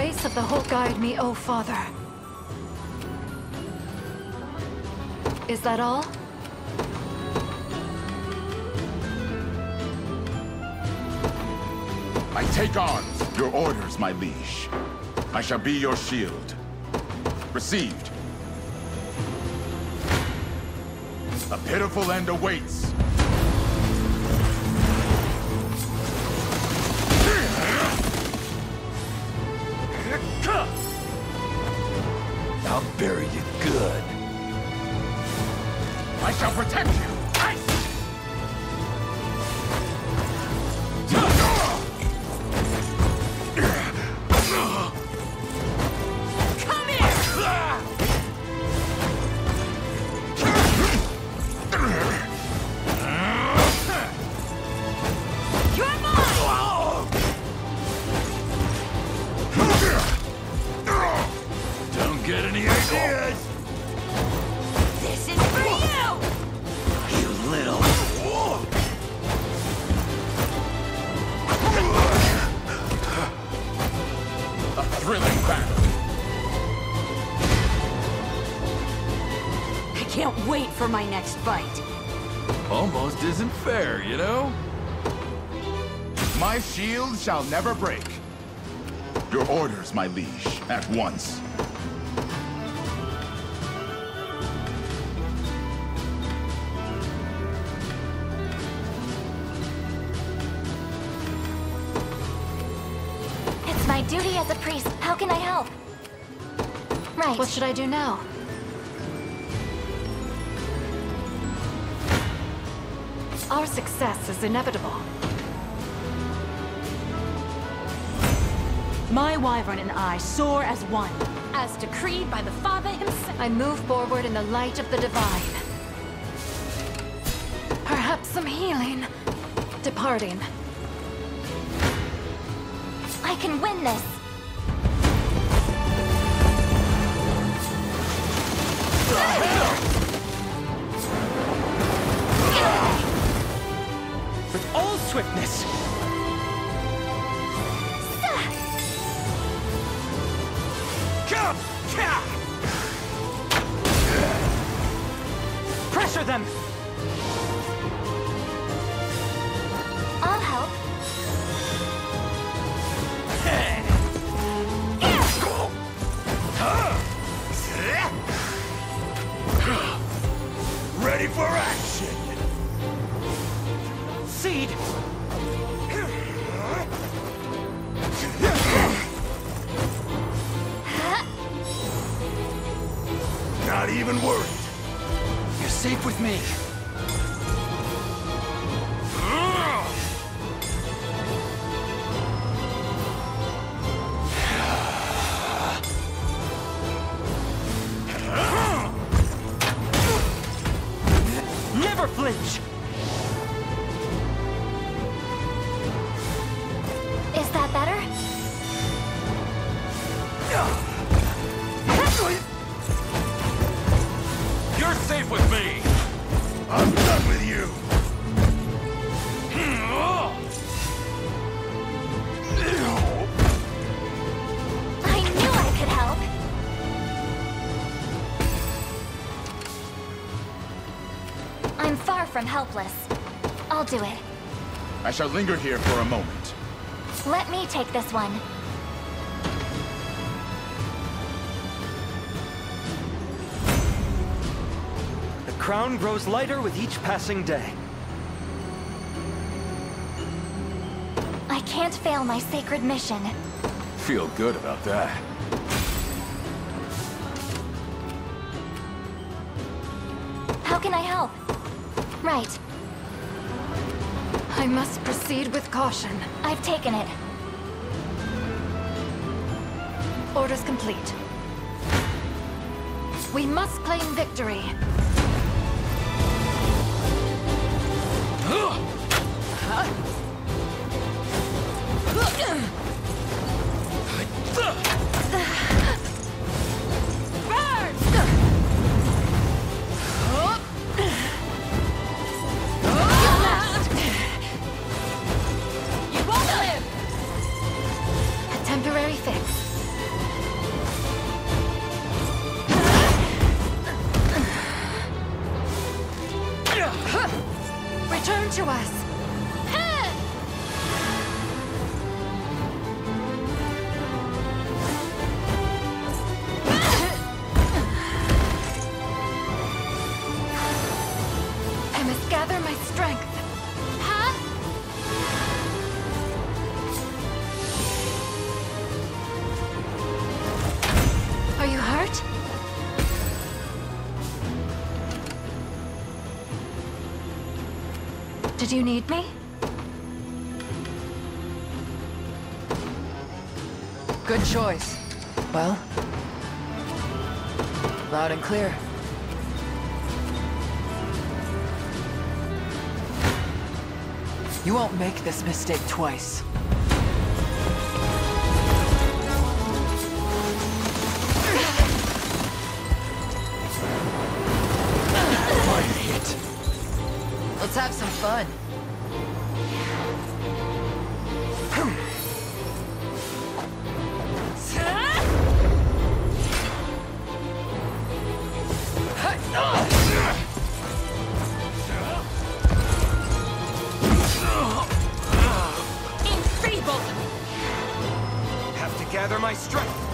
Grace of the whole guide me, O Father. Is that all? I take arms. Your orders, my liege. I shall be your shield. Received. A pitiful end awaits. I'll bury you good. I shall protect you. Almost isn't fair, you know? My shield shall never break. Your orders, my liege, at once. It's my duty as a priest. How can I help? Right. What should I do now? Our success is inevitable. My wyvern and I soar as one, as decreed by the Father himself. I move forward in the light of the divine. Perhaps some healing. Departing. I can win this. Swiftness! From helpless. I'll do it. I shall linger here for a moment. Let me take this one. The crown grows lighter with each passing day. I can't fail my sacred mission. Feel good about that. How can I help? Right. I must proceed with caution. I've taken it. Orders complete. We must claim victory. Did you need me? Good choice. Well, loud and clear. You won't make this mistake twice. Enfeebled! Have to gather my strength.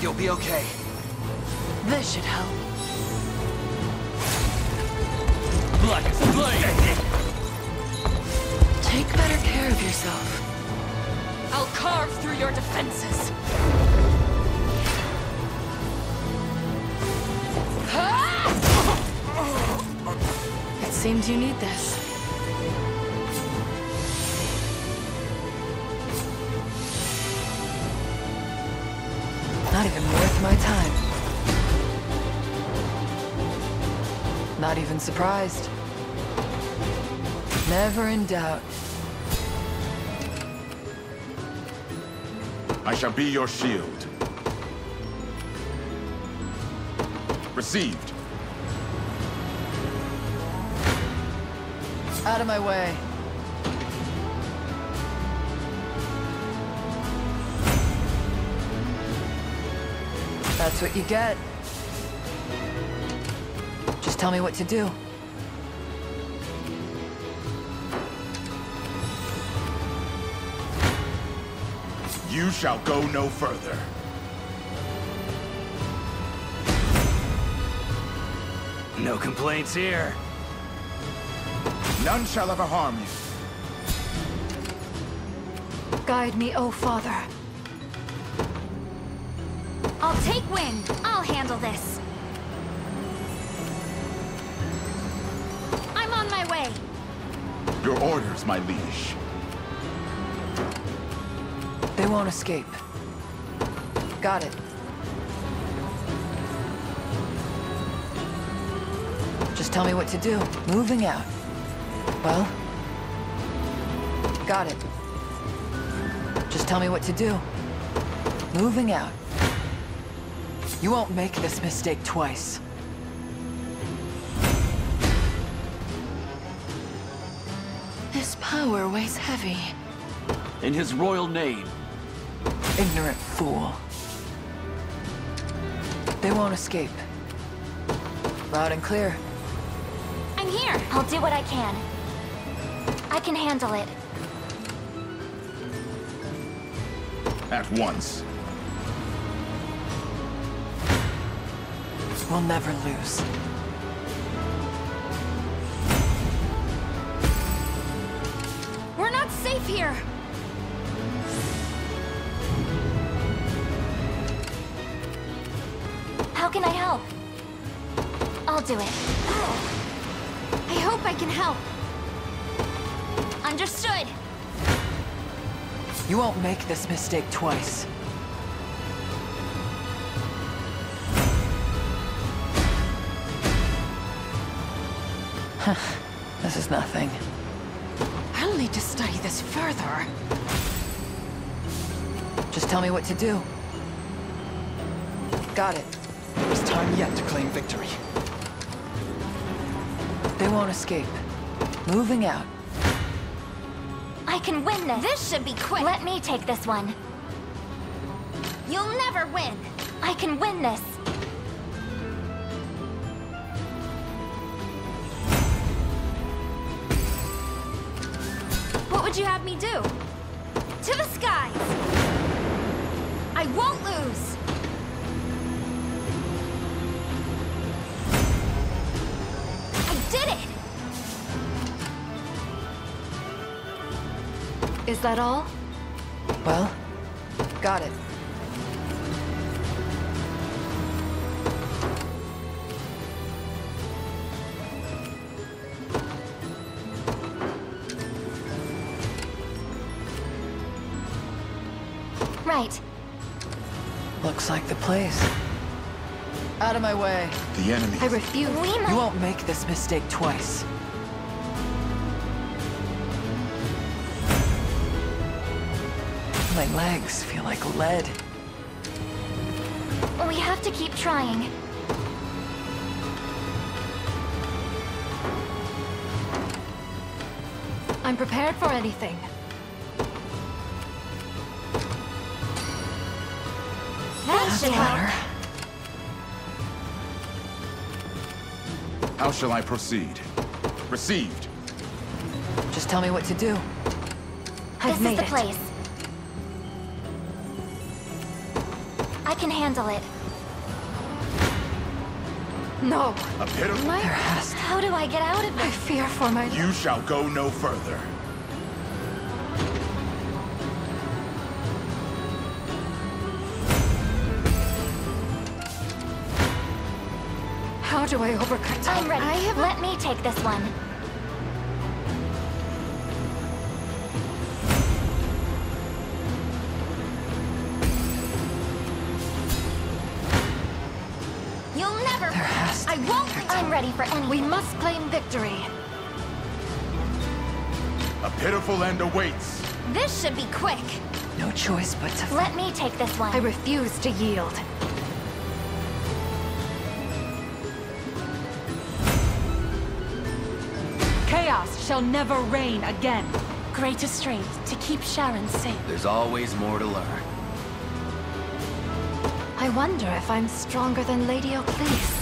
You'll be okay. This should help. Black as a blade. Take better care of yourself. I'll carve through your defenses. Seems you need this. Not even worth my time. Not even surprised. Never in doubt. I shall be your shield. Received. Out of my way. That's what you get. Just tell me what to do. You shall go no further. No complaints here. None shall ever harm you. Guide me, O Father. I'll take wind. I'll handle this. I'm on my way. Your orders, my liege. They won't escape. Got it. Just tell me what to do. Moving out. Well? Got it. Just tell me what to do. Moving out. You won't make this mistake twice. This power weighs heavy. In his royal name. Ignorant fool. They won't escape. Loud and clear. I'm here. I'll do what I can. I can handle it. At once. We'll never lose. We're not safe here. How can I help? I'll do it. I hope I can help. Understood. You won't make this mistake twice. this is nothing. I'll need to study this further. Just tell me what to do. Got it. There's time yet to claim victory. They won't escape. Moving out can win this. This should be quick. Let me take this one. You'll never win. I can win this. What would you have me do? To the skies! I won't lose! Is that all? Well, got it. Right. Looks like the place. Out of my way. The enemy. I refuse. We You won't make this mistake twice. My legs feel like lead. We have to keep trying. I'm prepared for anything. That should help. How shall I proceed? Received. Just tell me what to do. I've This made is the it. place. I can handle it. No. A pit of... There has to How do I get out of I fear for my... You shall go no further. How do I overcome... I'm ready. I have... Let me take this one. You'll never. There has to I be won't. another I'm ready for anything. We must claim victory. A pitiful end awaits. This should be quick. No choice but to Let me take this one. I refuse to yield. Chaos shall never reign again. Greater strength to keep Sharon safe. There's always more to learn. I wonder if I'm stronger than Lady Oclise.